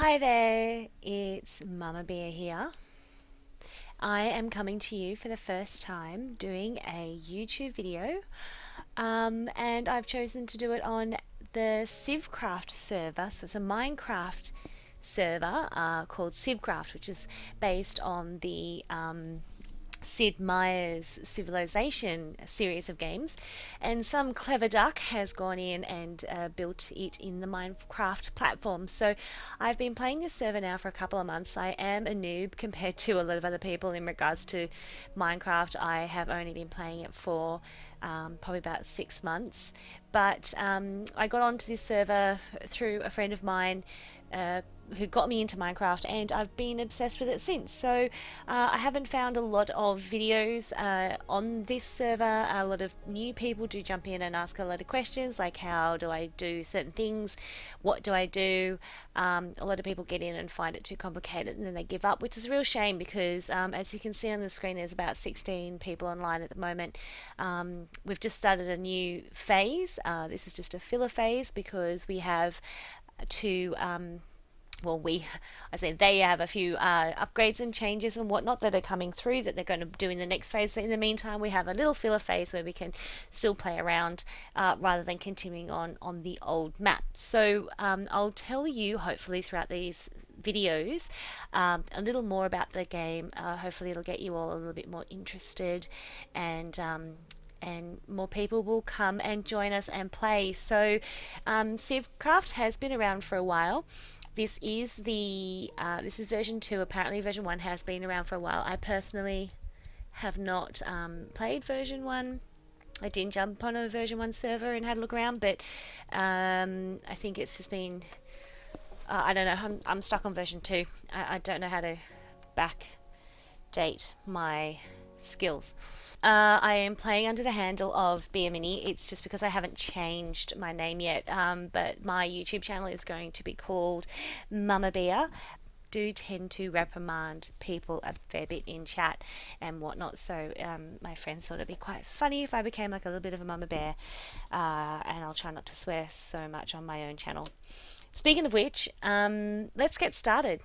Hi there, it's Mumma Bia here. I am coming to you for the first time doing a YouTube video um, and I've chosen to do it on the Civcraft server, so it's a Minecraft server uh, called Civcraft which is based on the um, Sid Meier's Civilization series of games, and some clever duck has gone in and uh, built it in the Minecraft platform. So I've been playing this server now for a couple of months. I am a noob compared to a lot of other people in regards to Minecraft. I have only been playing it for um, probably about six months, but um, I got onto this server through a friend of mine. Uh, who got me into Minecraft and I've been obsessed with it since. So uh, I haven't found a lot of videos uh, on this server. A lot of new people do jump in and ask a lot of questions like how do I do certain things, what do I do. Um, a lot of people get in and find it too complicated and then they give up, which is a real shame because um, as you can see on the screen there's about 16 people online at the moment. Um, we've just started a new phase. Uh, this is just a filler phase because we have to um, well, we, I say they have a few uh, upgrades and changes and whatnot that are coming through that they're going to do in the next phase. So in the meantime, we have a little filler phase where we can still play around uh, rather than continuing on on the old map. So um, I'll tell you hopefully throughout these videos um, a little more about the game. Uh, hopefully it'll get you all a little bit more interested and um, and more people will come and join us and play. So um, Civcraft has been around for a while. This is the uh, this is version two. Apparently, version one has been around for a while. I personally have not um, played version one. I didn't jump on a version one server and had a look around, but um, I think it's just been. Uh, I don't know. I'm, I'm stuck on version two. I, I don't know how to back date my skills. Uh, I am playing under the handle of Beer Mini. It's just because I haven't changed my name yet. Um, but my YouTube channel is going to be called Mumma Bia. Do tend to reprimand people a fair bit in chat and whatnot. So um, my friends thought it'd be quite funny if I became like a little bit of a mama bear. Uh, and I'll try not to swear so much on my own channel. Speaking of which, um, let's get started.